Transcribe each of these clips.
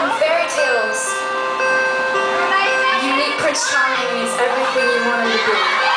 Fairy tales. Unique Prince Charming is everything you wanted to be.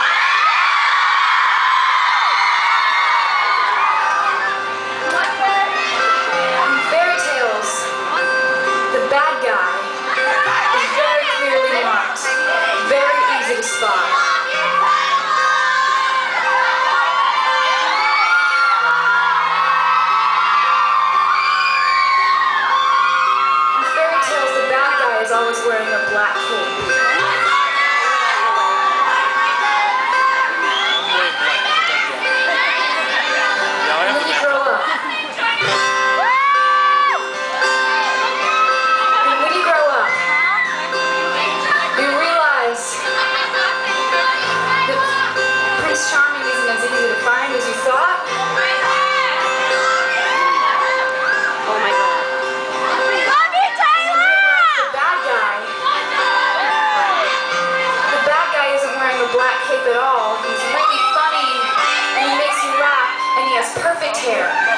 isn't as easy to find as you thought. Oh my god. Love you, Taylor! The bad guy. The bad guy isn't wearing a black cape at all. He's really funny, and he makes you laugh, and he has perfect hair.